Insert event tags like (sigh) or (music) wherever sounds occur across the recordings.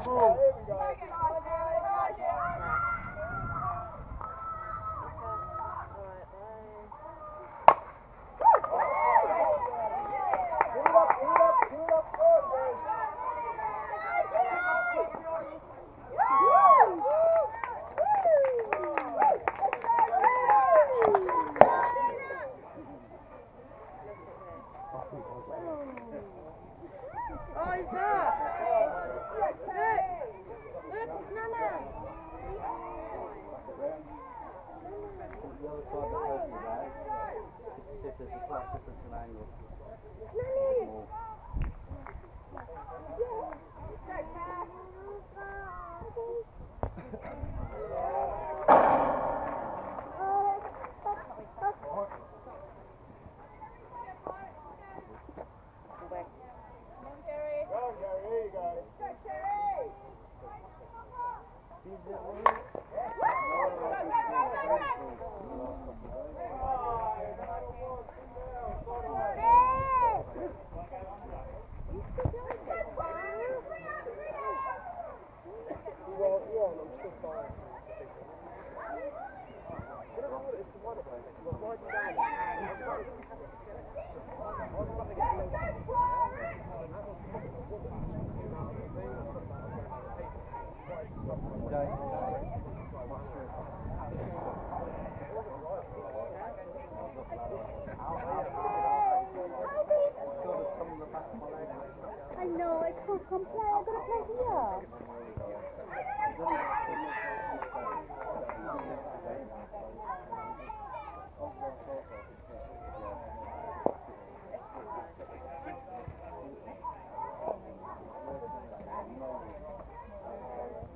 Oh, who's that? Look! Look, it's Nana! The other side of the post. Just to see if there's a slight difference in angle. More. (laughs) I know, I can't come play, I've got to play here.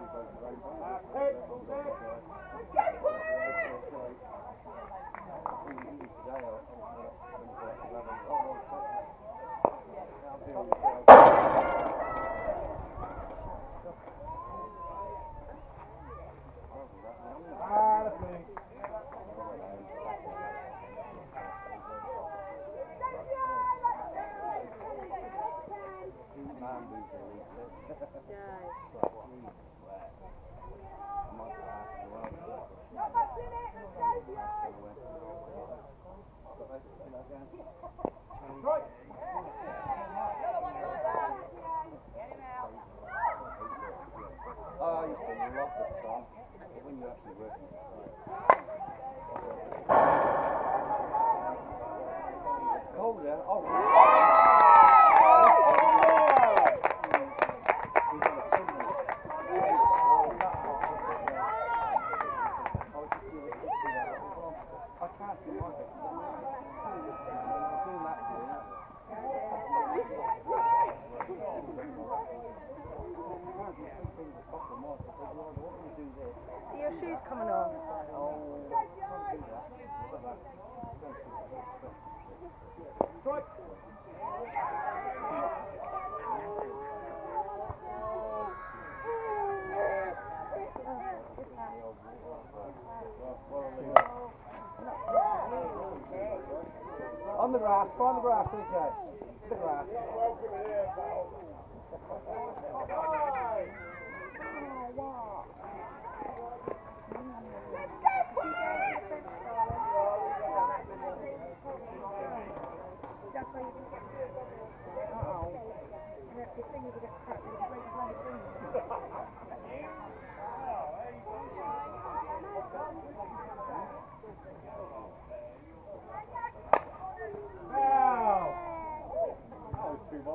used song. Colder? Oh, I can't do my bit. I'm doing that for you. Your shoes coming off. The grass, find the grass, DJ. The grass. That was too much stuff.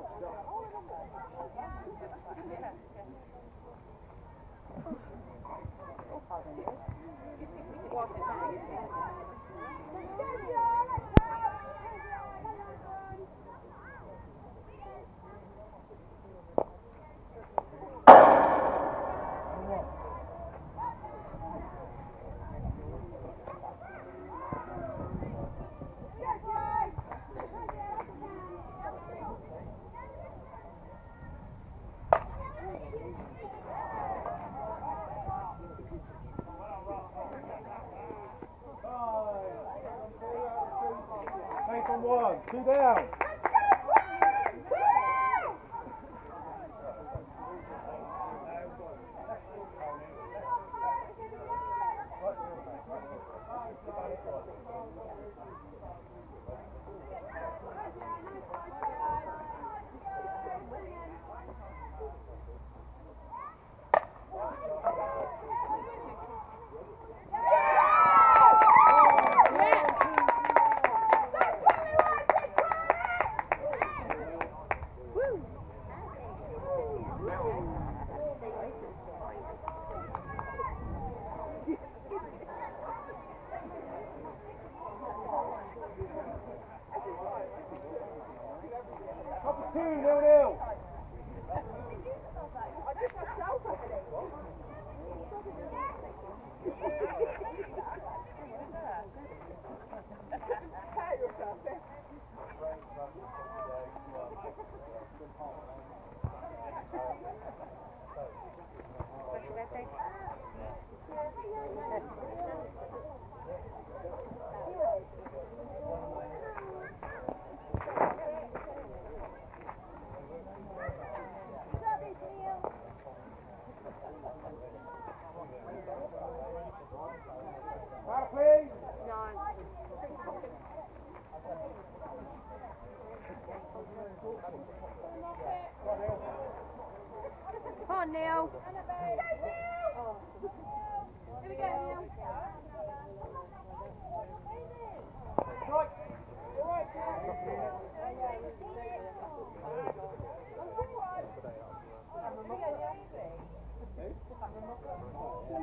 Six on one. Two down. Come on, Neil. Strike.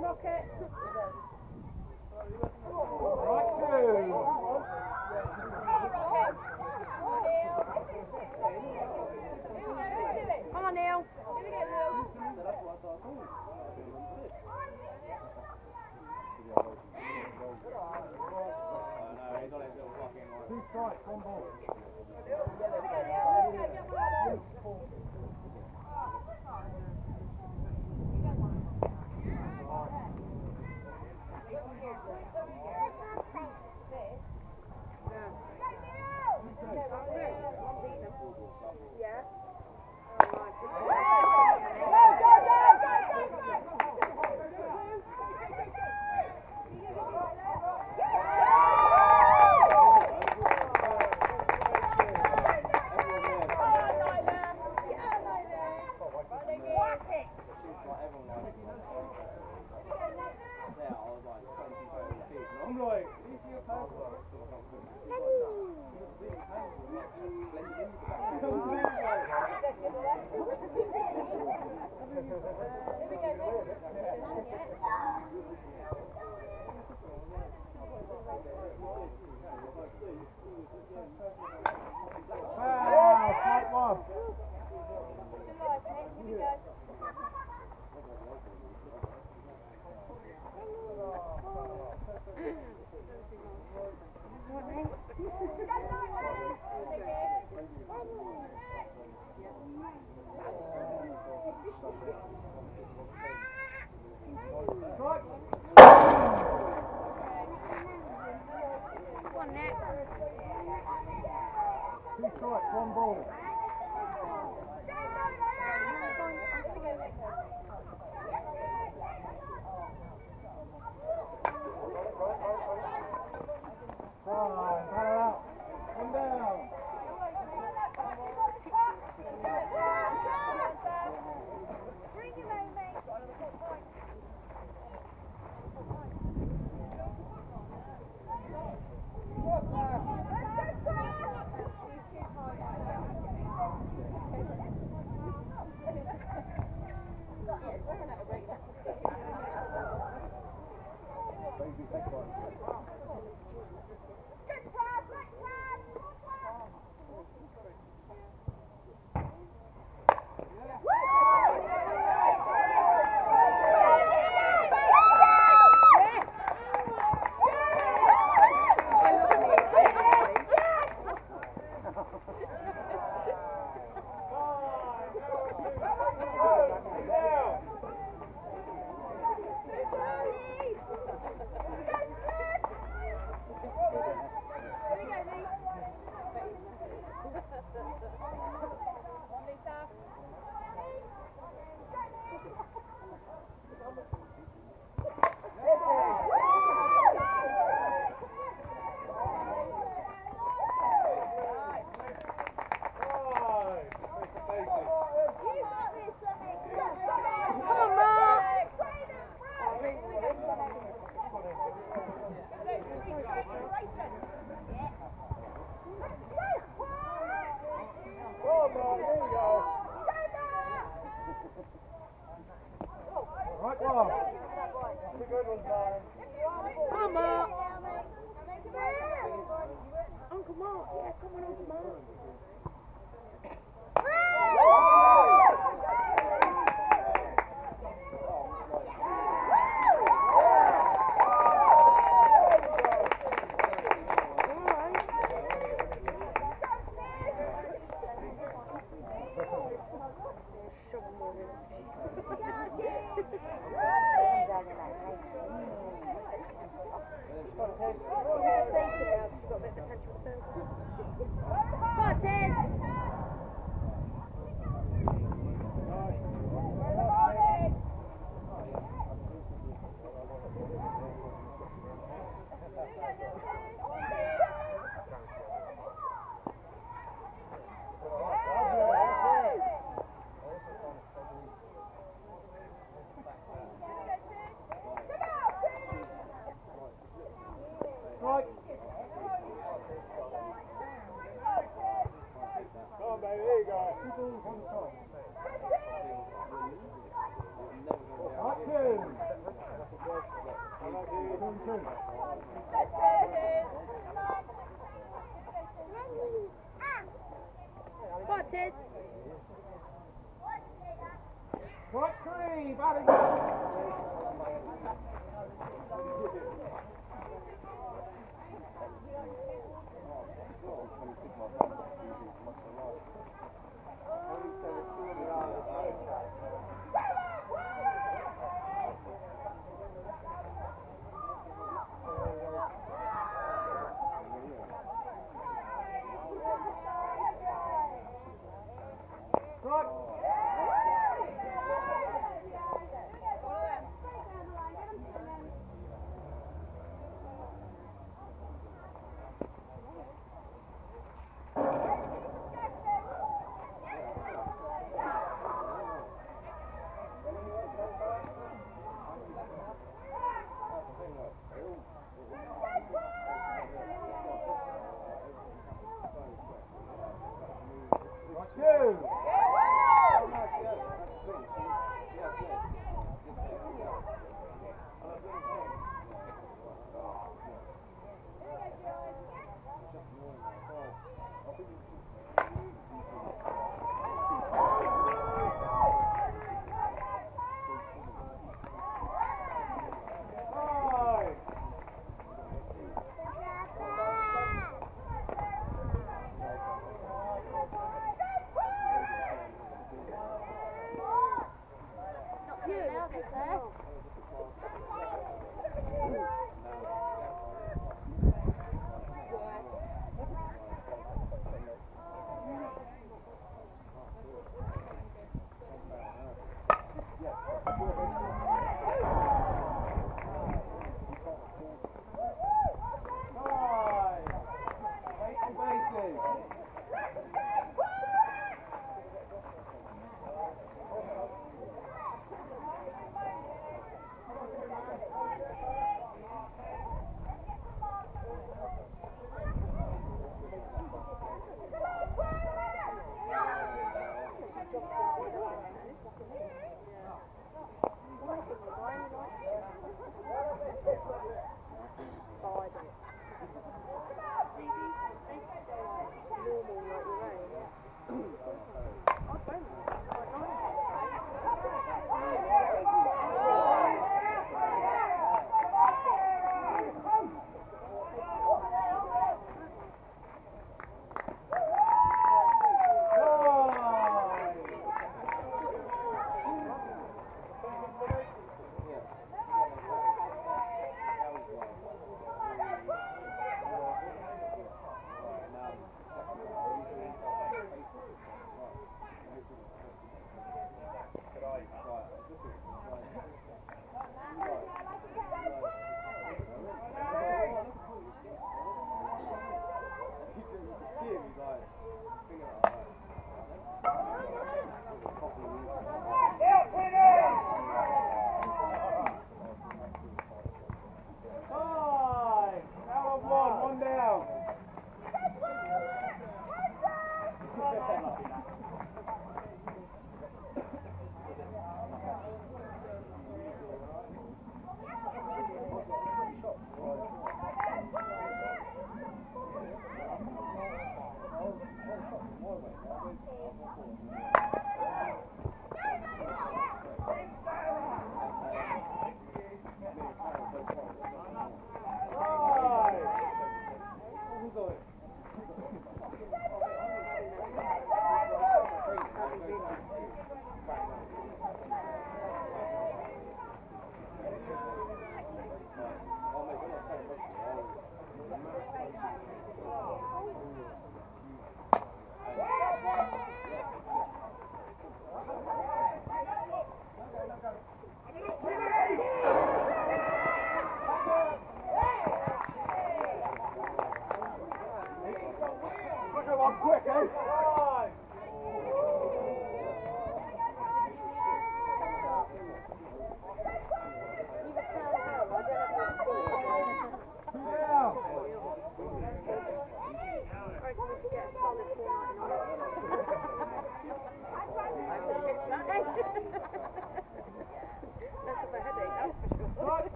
Rocket. Right two. Come on, Neil. Two strikes, one ball. I'm like, Wow, strike one. Strike. Come. Fine, cut it out. One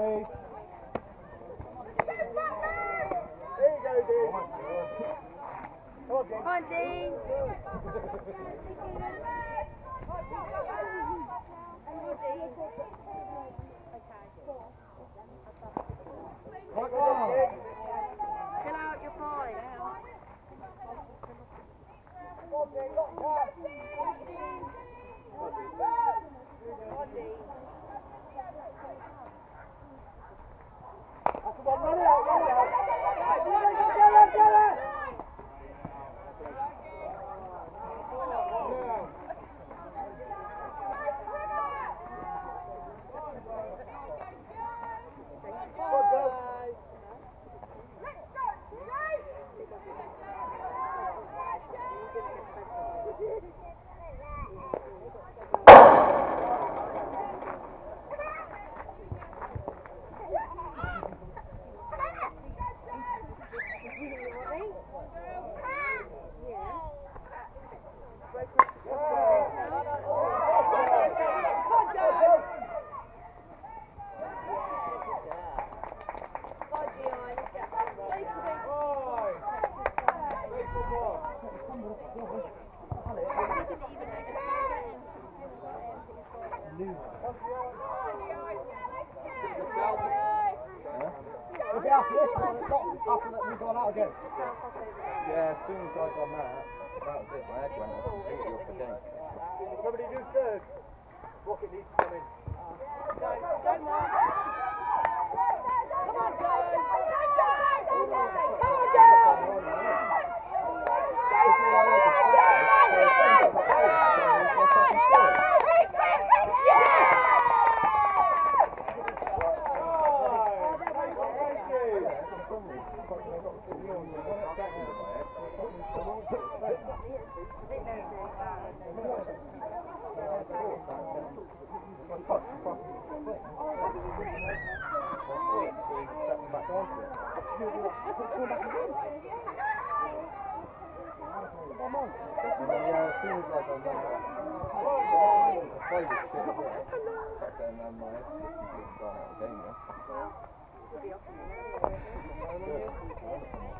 Okay. Hold on. Chill out, you're fine. Come on, run it out, run it out. Get it, get it. Yeah. Good, guys. Oi. Wait for more. Look after this one, it's not after that we've gone out again. Yeah, as soon as I got that, that was it. My head went off completely off the game. Somebody do third. Rocket needs to come in. And then, yeah, soon as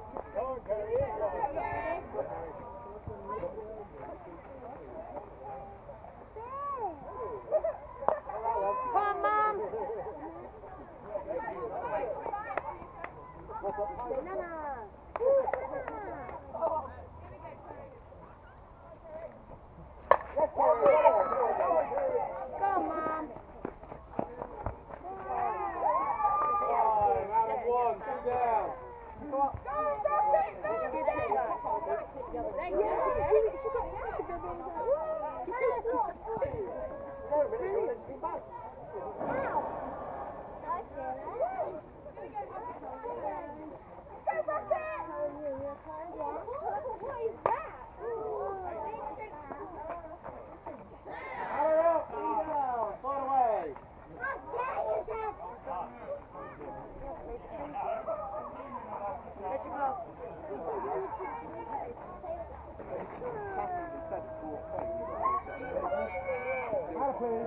Down. Out of up, two down, far away. Let you go out of play.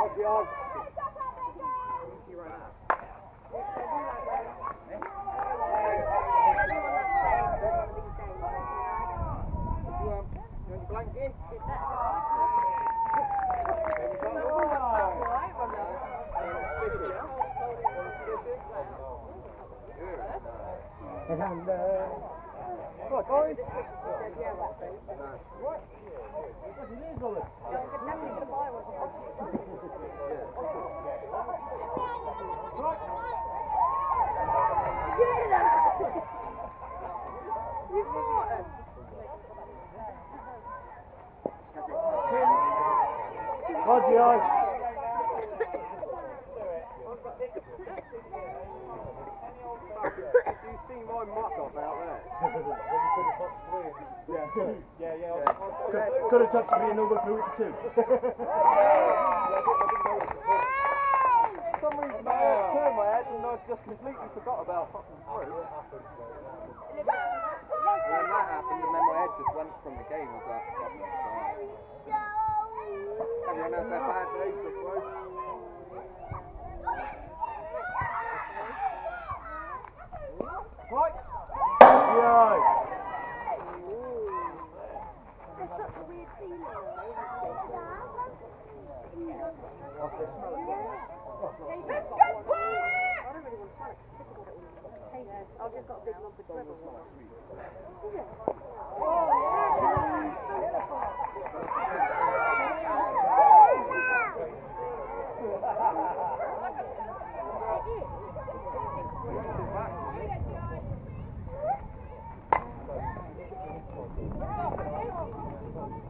What's the odds? And, uh, Right, boys. This was she said, yeah, well, What? What it is, Ollie? I'm definitely going to buy one. You what? Roger. Did you see my muck off out there? yeah, yeah, yeah. Yeah. Could, could have touched me and I've just got a big of.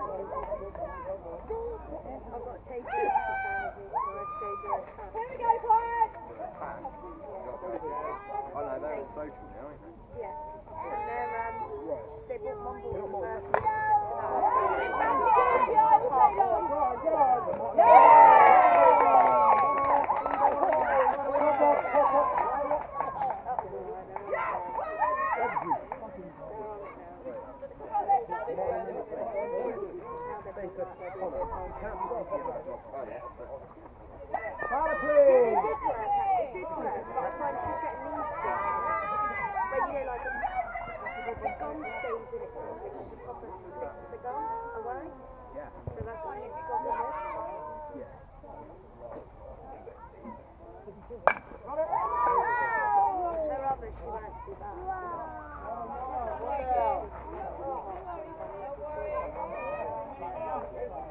I've got to take this to Sandy, so I stay there. Here we go, quiet! Oh no, they're social now, aren't they? Yeah. And they're, um, they bought Mumble first. Power It play. did work, it did work, I find she's getting to it. Where, you know, like, the gum stays in it, so it a proper to the gum away. Yeah. So that's why she's struggling with Her rubbish, she won't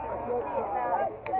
Thank you.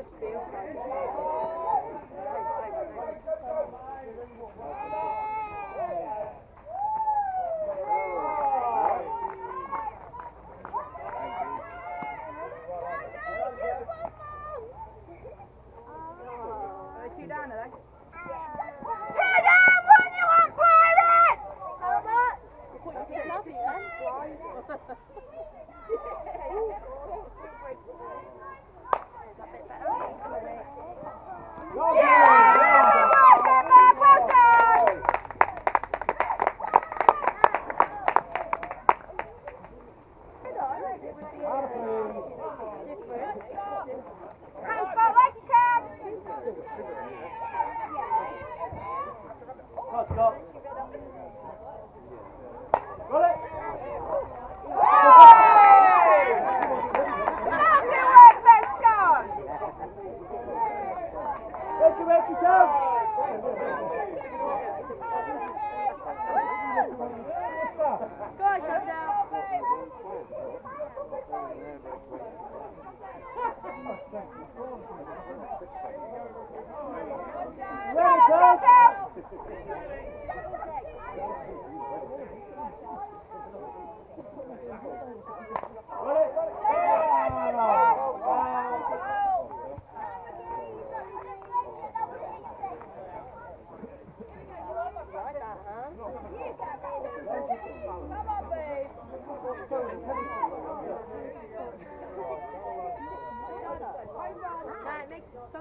Just feels like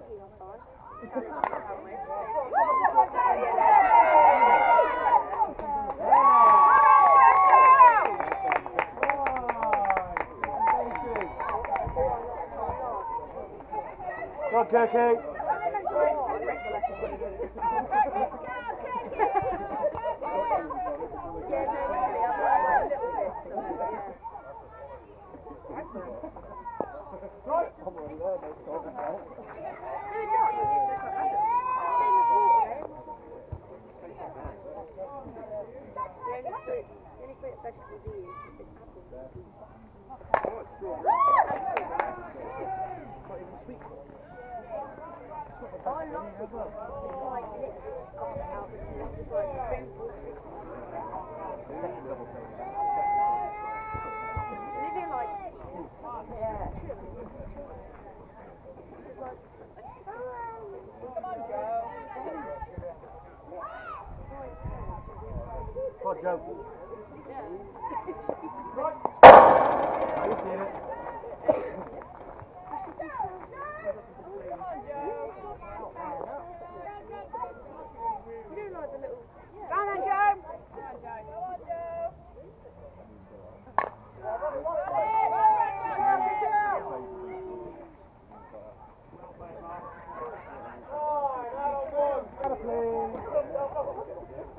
Go, Kirky. Thank you i'm going to go to the Second level thing. Come on, Joe. right. Are you seeing it? Come on, Joe. You do like the little... Go on, Joe. Come on, Joe. Come on, Joe. Gotta play.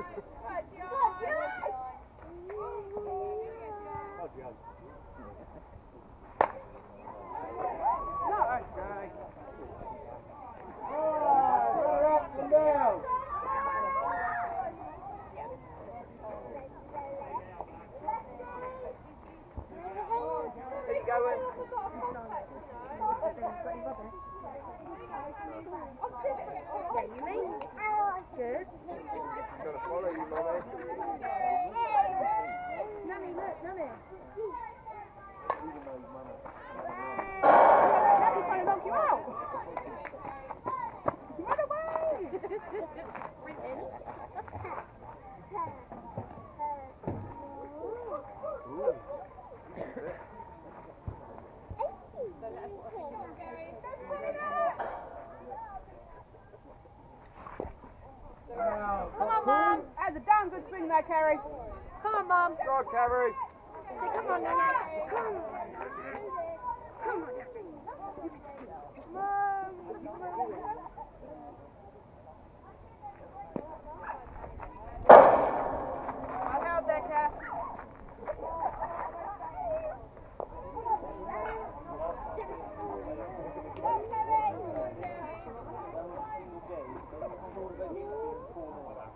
Ha ha ha. Nana, the down, good swing there, Kerry. Come on, Mum. Go on, Kerry. Say, come on, Nana. Come on. Come on. Mum. I held there, Kerr.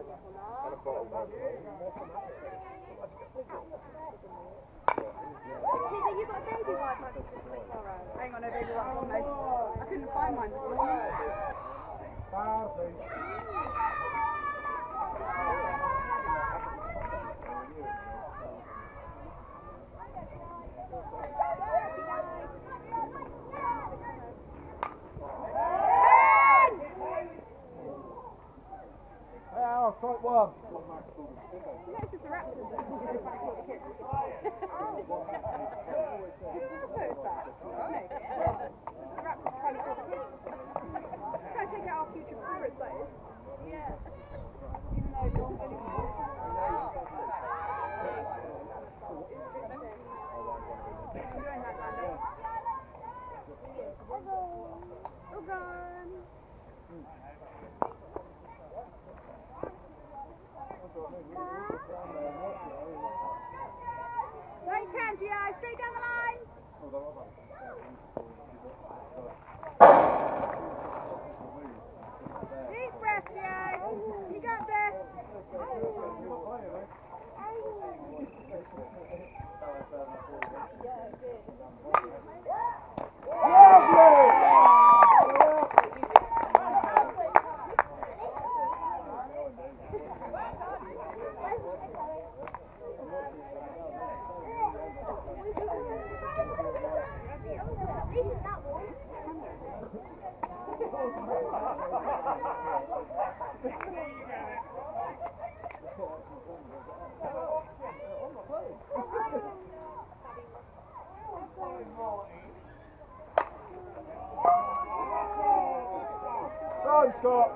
And a bottle. Lizzie, you got a baby wipe I could just make tomorrow. I ain't got no baby wipes on me. I couldn't find mine this morning. Foul, please. Hey, Al, strike one. That's just the Raptors that are to call the kids. Who is that? Me. The Raptors trying to call the kids. Trying to take out our future forwards, that is. Yeah. Even though you're only Enjoying that, Xander. Oh, gone. Right hand, GI, straight down the line. Deep breath, GI. You got this. Go, Scott.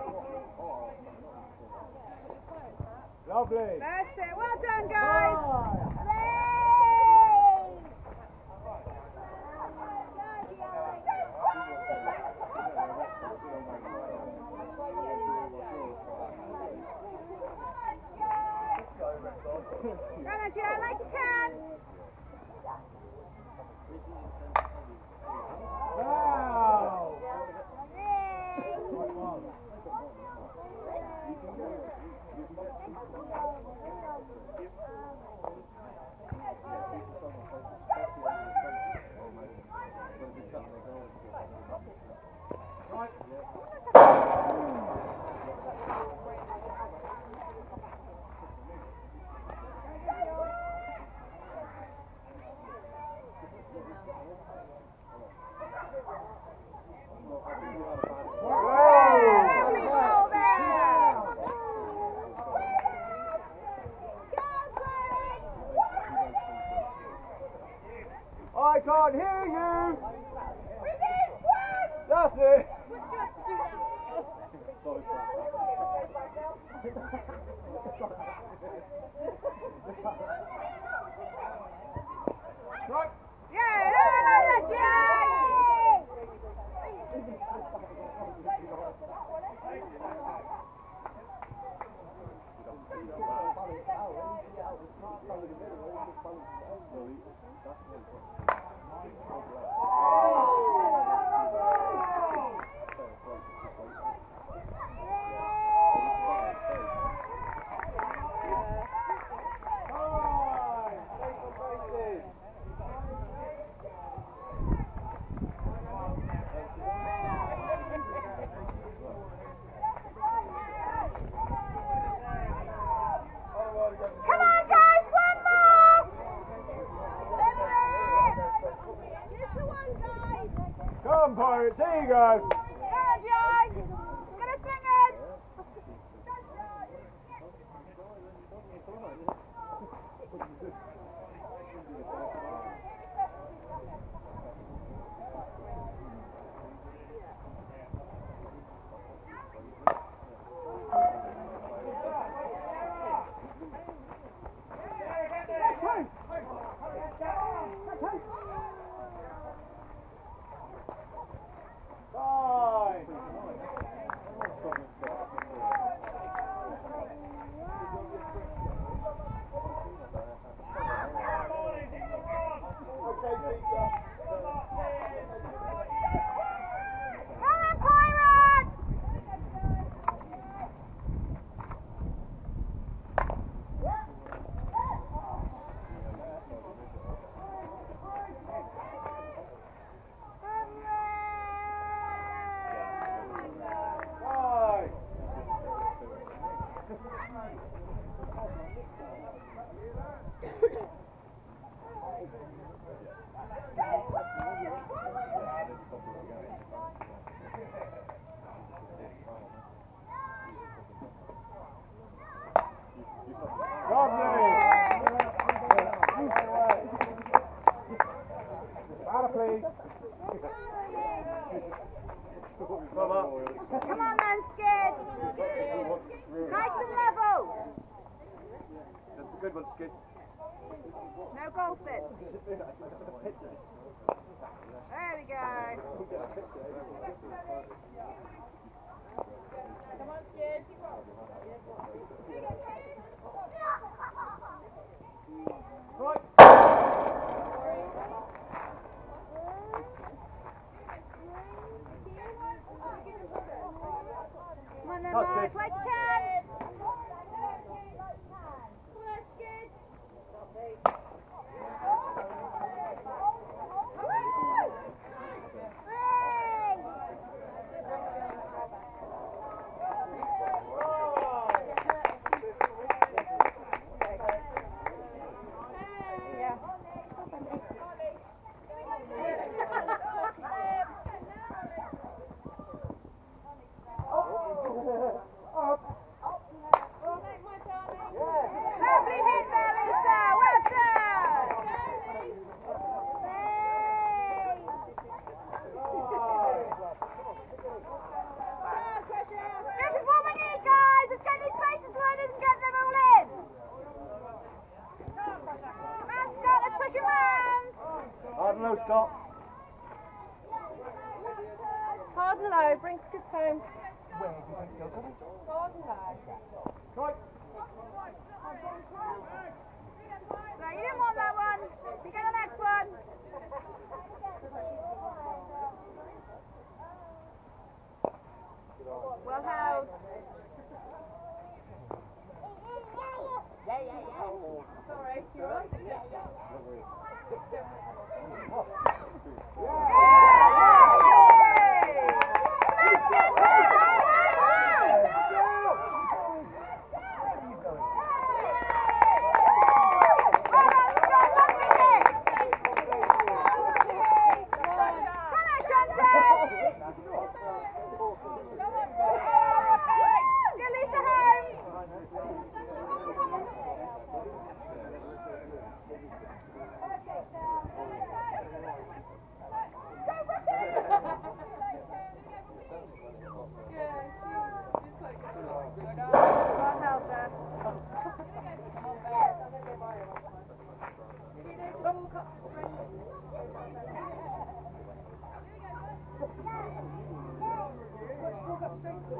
Lovely. That's it. Well done, guys. Like you one. Lovely ball there. I can't hear you. That's it. Right. Yeah, Good one, Skid. No goal fit. there we go. Come on, then, Mike. Like the pen. Thanks.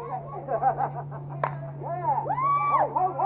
yeah. Ho, ho, ho.